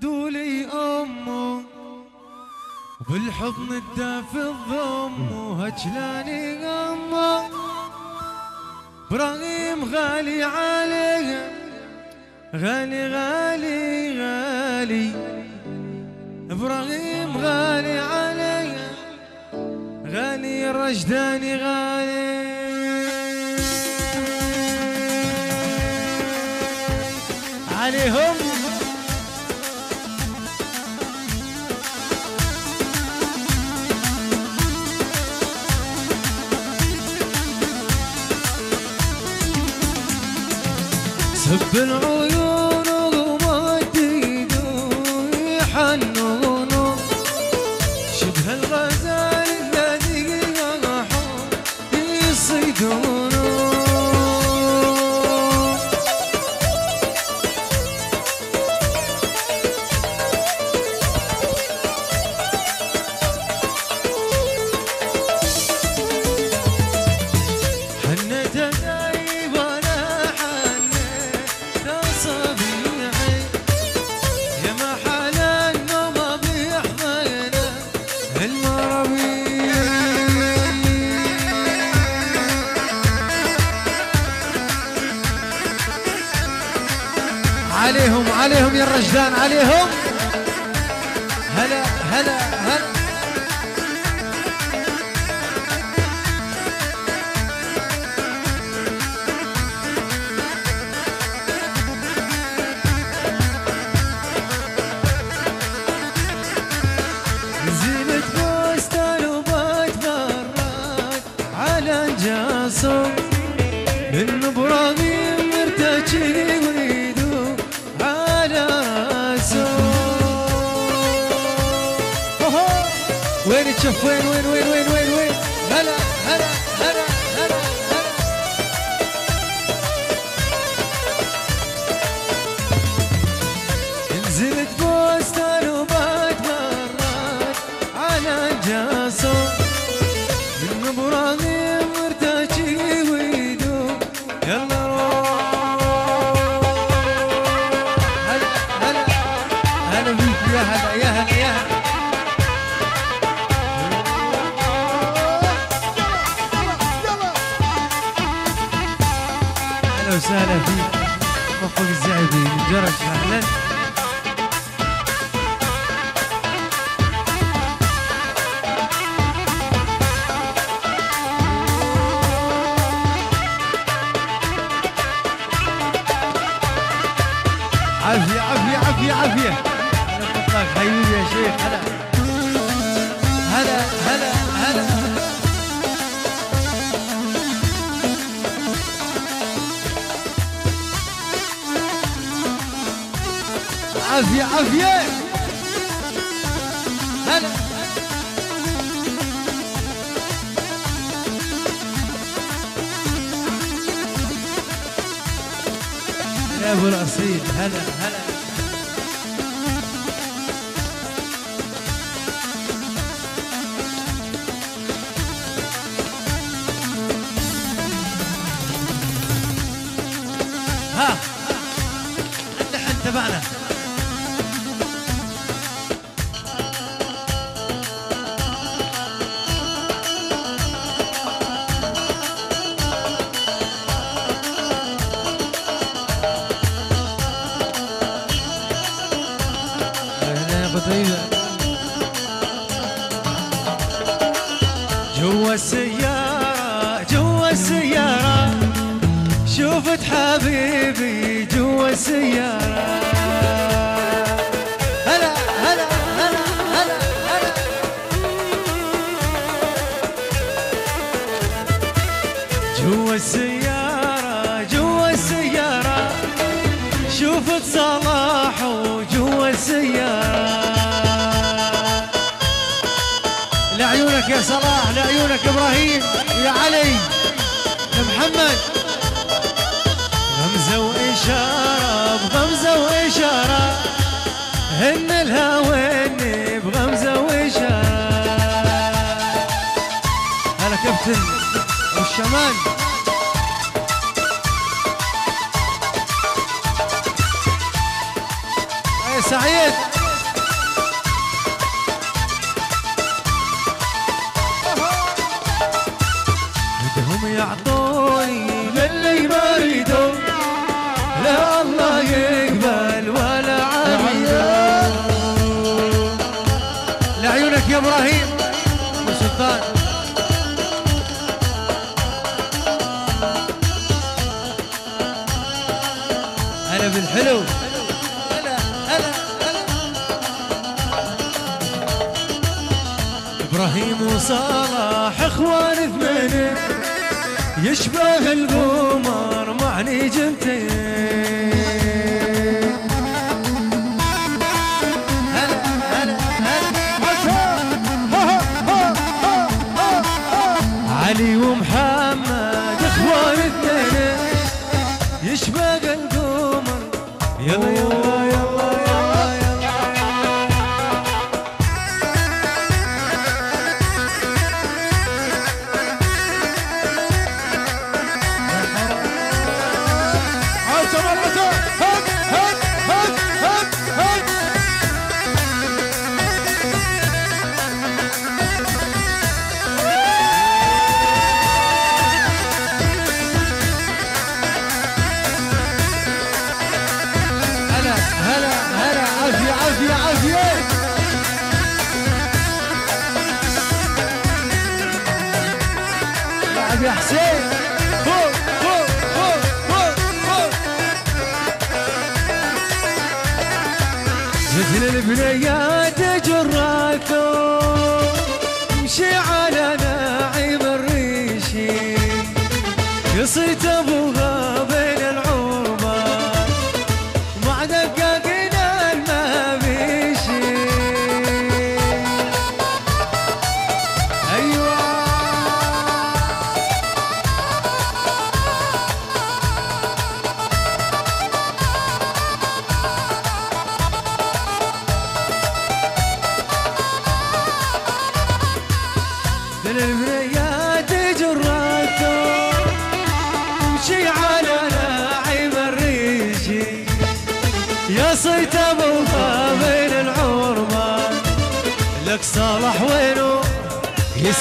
ولدولي أمه بالحضن الدافي الضم وهجلاني أمه إبراهيم غالي عليه غالي غالي غالي. إبراهيم غالي عليه غالي رجداني غالي. عليهم سب العيون عليهم عليهم يا الرجلان عليهم. هلا هلا هلا. بوستان وبتفرج على وين عافية عافية هلا بطلق حبيبي يا شيخ هلا هلا هلا هلا عافية عافية. هلا. يا أبو الأصيل هلا هلا. طيبه جوا السيارة جوا السيارة شوفت حبيبي جوا السيارة. لعيونك يا صلاح لعيونك إبراهيم يا علي يا محمد. غمزة وإشارة بغمزة وإشارة. هن الهواني بغمزة وإشارة. هلا كابتن والشمال يا سعيد. إبراهيم وسلطان هلا بالحلو. هلا هلا هلا. إبراهيم وصلاح إخوان اثنين. يشبه القمر مع نجمتين aceitamos.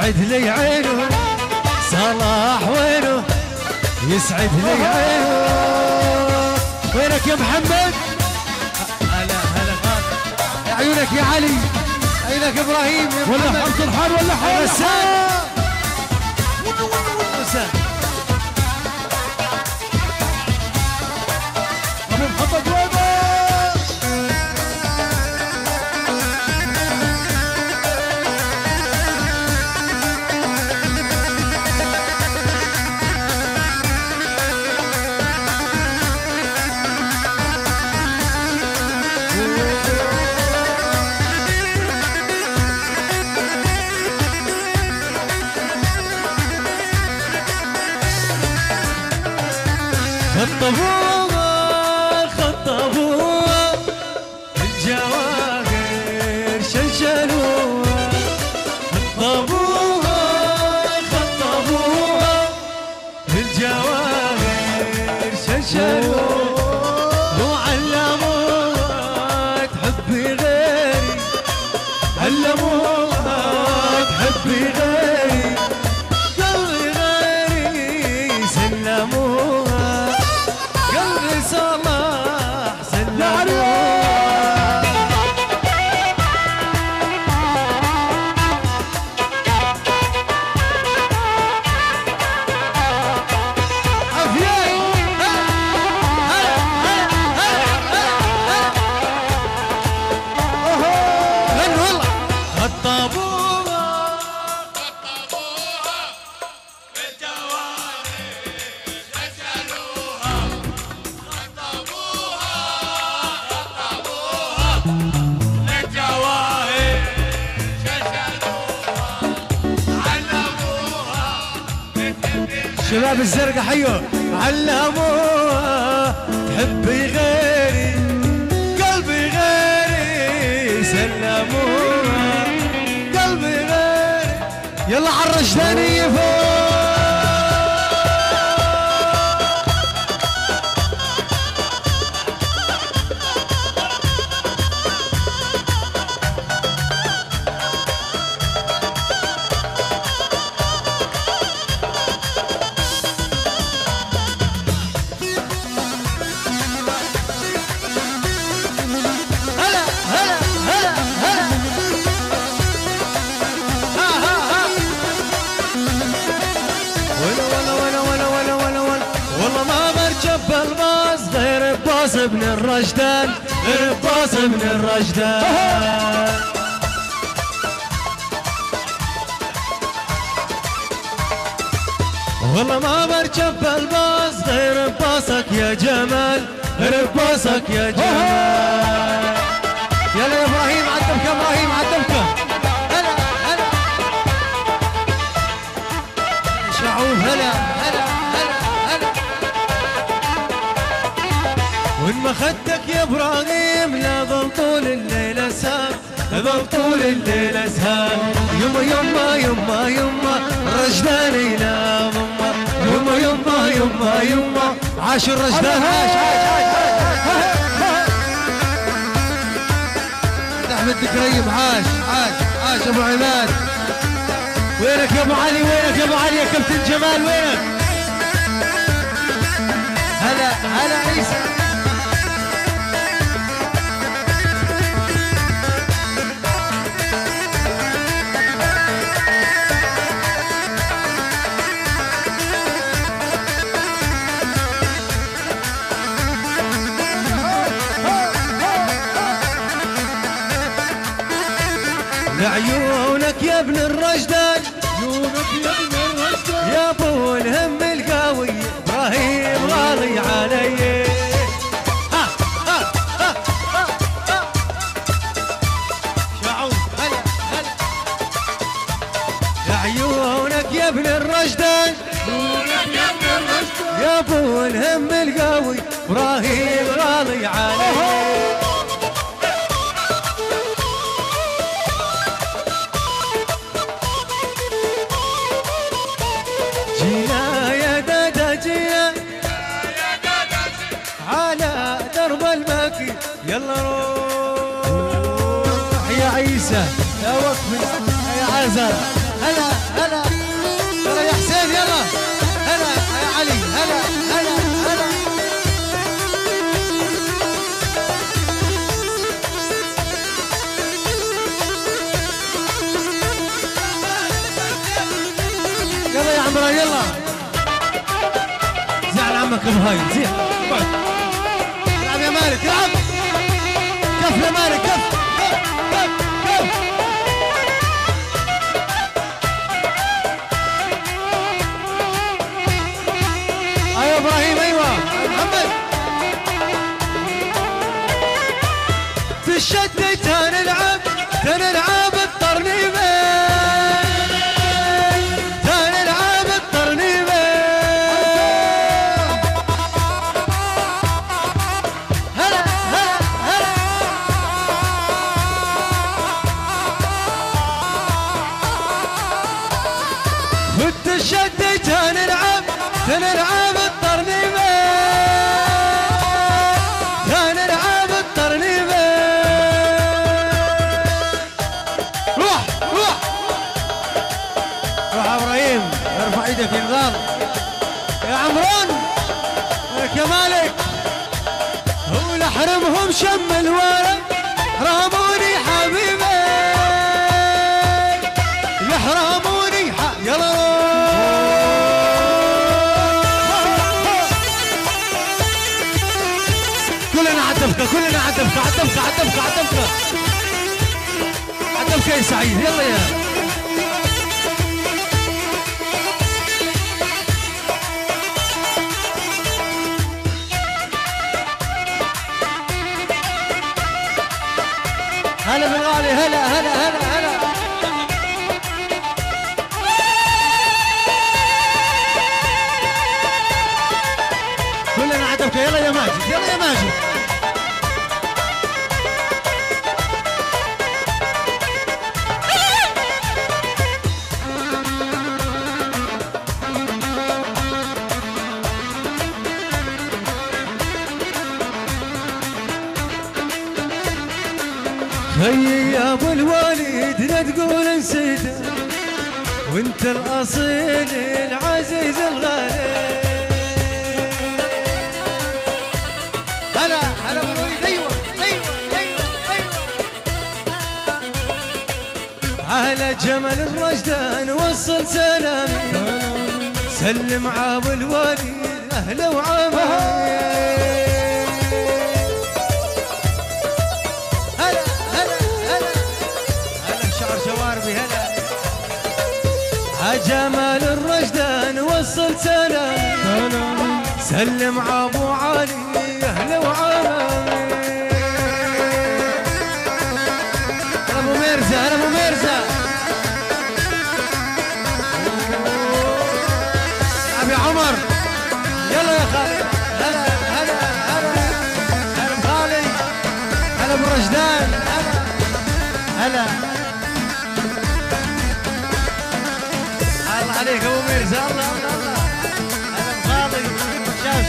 يسعد لي عينه. صلاح وينه؟ يسعد لي عينه. وينك يا محمد؟ هلا هلا. يا عيونك يا علي. عيونك إبراهيم يا ولا محمد. حرص الحال ولا حال غسان But the world شباب الزرقاء حيوا علموها تحبي غيري قلبي غيري. سلموها. قلبي غيري. يلا عالرشدانية فوق الرشدان والله ما بركب الباص غير باصك يا جمال رباصك يا جمال. يلا يا إبراهيم عدمك يا إبراهيم عدمك. هلا هلا. شعوب هلا هلا هلا هلا. وإن ما خدك يا إبراهيم لا ظل طول الليل سهر ظل طول الليل سهر يما يما يما يما رجداني لا ضمه يما يما يما يما عاش الرجدان عاش عاش عاش أحمد كريم عاش عاش عاش أبو عماد. وينك يا أبو علي؟ وينك يا أبو علي يا كابتن جمال؟ وينك؟ هلا هلا عيسى. يلا روح يا عيسى يا وقف يا عزر هلا هلا يلا يا حسين يلا. هلا يا علي هلا هلا هلا. يلا يا عمران يلا. زعل عمك ابو هاي. زين. كف يا مالك كف كف روح روح إبراهيم ارفع إيدك يا نضال يا عمران يا مالك هو لحرمهم شم الورق راموني حبيبي. يحرموني ح... يلا. كلنا عدمك كلنا عدمك عدمك عدمك عدمك يا سعيد. يلا يا. هلا بالغالي هلا هلا هلا هلا. كلنا عدمك. يلا يا ماجد يلا يا ماجد. وانت الاصيل العزيز الغالي. هلا هلا ابو الوليد أيوه أيوه أيوه أيوه. على جمل الرشدان وصل سلامي سلم عاب الوالد اهله وعمه جمال الرجدان وصل سلام سلم عبو علي أهلا وعمامي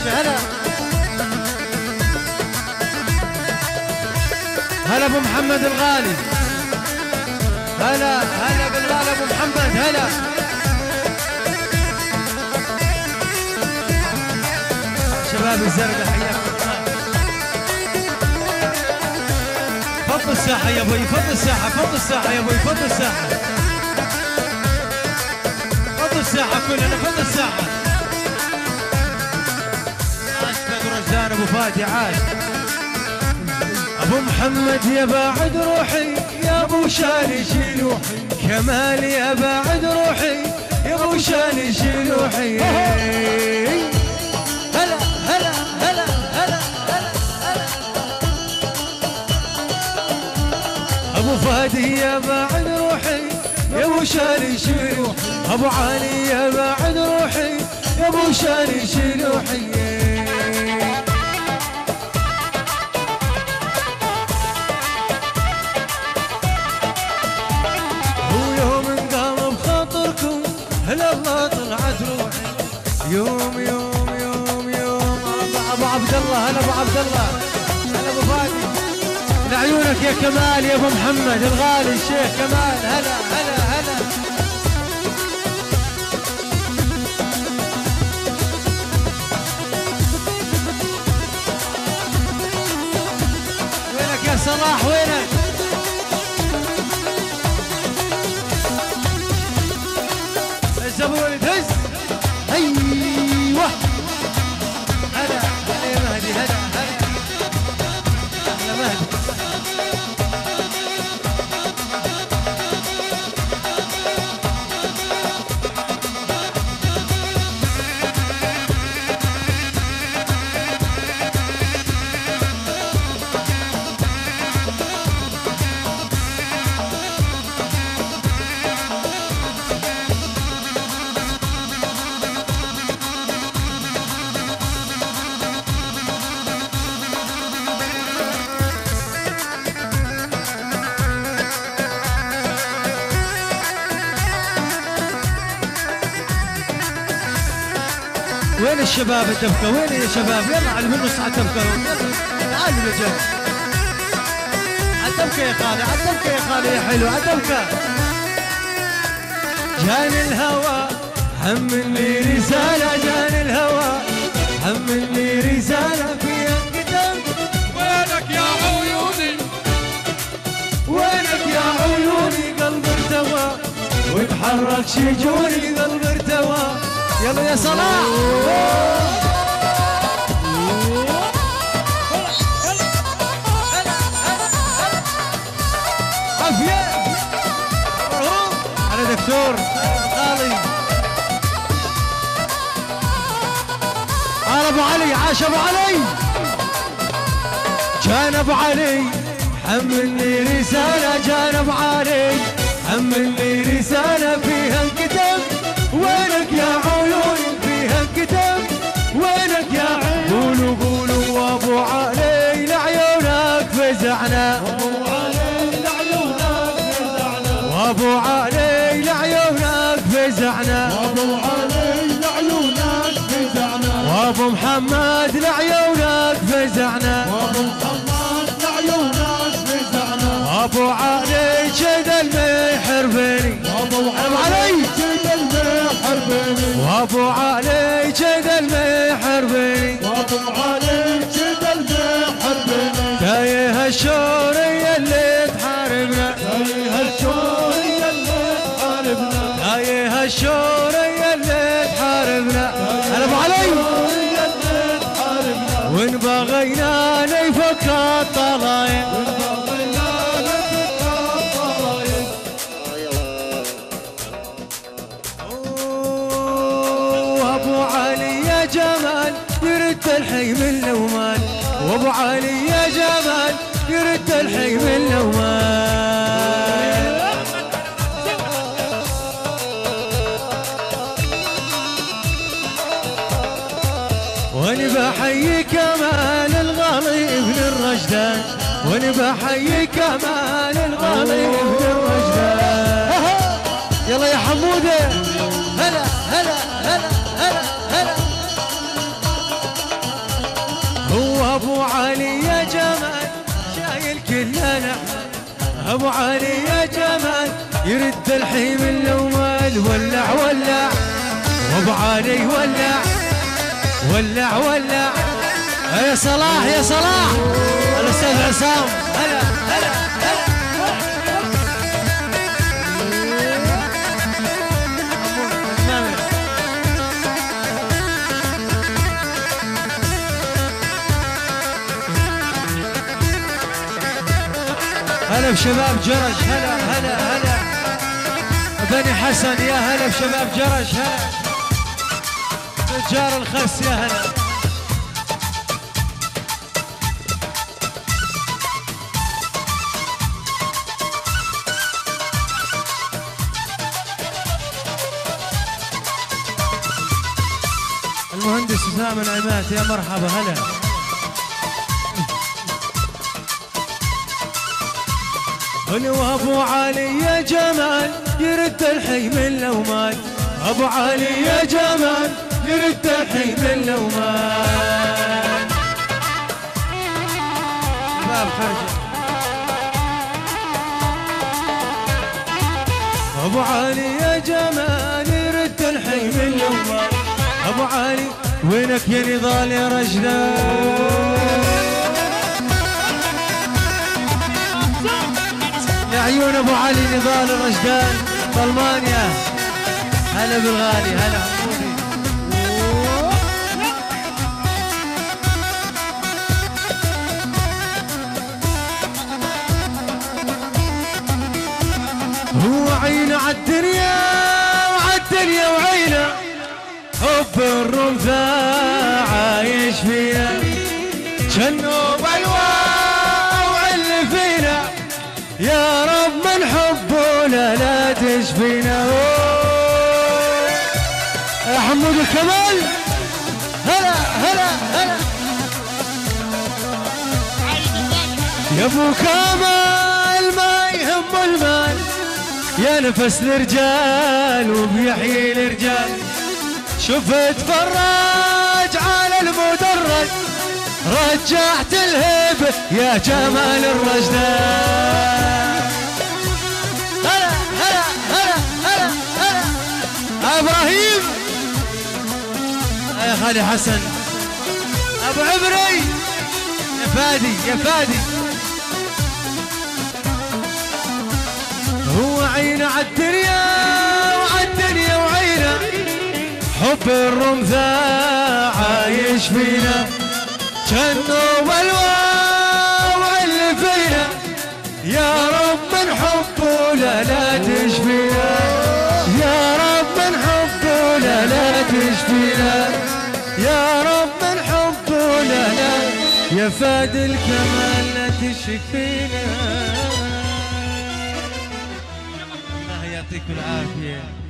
هلا هلا أبو محمد الغالي. هلا هلا بالغالي أبو محمد هلا. شباب الزرقاء حياكم فض الساحة يا أبوي فض الساحة فض الساحة يا أبوي فض الساحة. كلنا فض الساحة. عاش بدر رجلان ابو فادي عاش. أبو محمد يا باعد روحي. يا أبو شالي شيلوحي كمال يا باعد روحي. يا أبو شالي شيلوحي هلا هلا هلا هلا هلا أبو فادي يا باعد روحي. يا أبو شالي شيلوحي أبو علي يا باعد روحي يا أبو شالي شيلوحي هو يوم قام بخاطركم هلا الله طلعت روحي. يوم يوم يوم يوم. أبو عبد الله هلا أبو عبد الله. هلا أبو فادي. لعيونك يا كمال يا أبو محمد الغالي الشيخ كمال. هلا هلا. صلاح وينك؟ وين الشباب الدبكه وين يا شباب؟ يلا على النص على يلا تعالوا لجنب على الدبكه يا خالي الدبكه يا خالي يا حلو الدبكه جاني الهوى حملني رسالة جاني الهوى حملني رسالة فيها كتاب وينك يا عيوني؟ وينك يا عيوني؟ قلب ارتوى وتحرك شجوني قلب ارتوى يلا يا صلاح. عافية أنا دكتور. غالي. قال أبو علي عاش أبو علي. كان أبو علي. حملني رسالة كان أبو علي. حملني رسالة فيها الكتاب وابو الحي من وأنا بحيي كمال الغالي ابن الرشدان. وأنا بحيي كمال الغالي ابن الرشدان. أبو علي يا جمال يرد الحين من لومال ولع ولع. وابو علي ولع ولع ولع. يا صلاح يا صلاح. الأستاذ عصام هلا هلا. هلا بشباب جرش هلا هلا هلا. بني حسن يا هلا بشباب جرش هلا. تجار الخس يا هلا. المهندس اسامه العمات يا مرحبا هلا. هلا وابو علي يا جمال يرد الحي من لومان أبو علي يا جمال يرد الحي من شباب خرجه أبو علي يا جمال يرد الحي من لومان أبو علي وينك يا نضال يا رجلان عيون أبو علي نضال الرشدان طلمانيا هلا بالغالي هلا. هو عينه عالدنيا وعالدنيا وعينه. حب الرمثة الكمال. هلا هلا هلا. يا أبو كمال ما يهم المال. يا نفس الرجال وبيحيي الرجال. شفت فراج على المدرج. رجعت الهيبة يا جمال الرجدان هلا هلا هلا هلا هلا. أبراهيم. يا خالي حسن. أبو عبري يا فادي يا فادي. هو عينه عالدنيا وعالدنيا وعينه. حب الرمثة عايش فينا. جنوا والواو اللي فينا. يا رب من حبه لا لا تشفينا. يا رب من حبه لا لا تشفينا. يا فاد الكمال لا تشفينا الله يعطيكم العافية.